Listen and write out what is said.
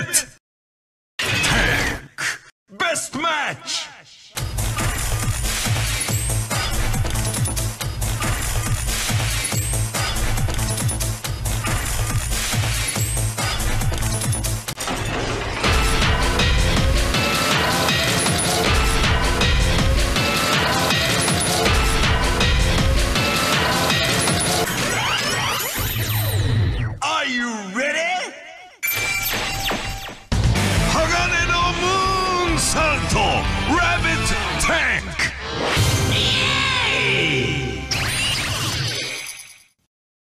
Rabbit Tank Best Match Are you ready? Moon Rabbit Tank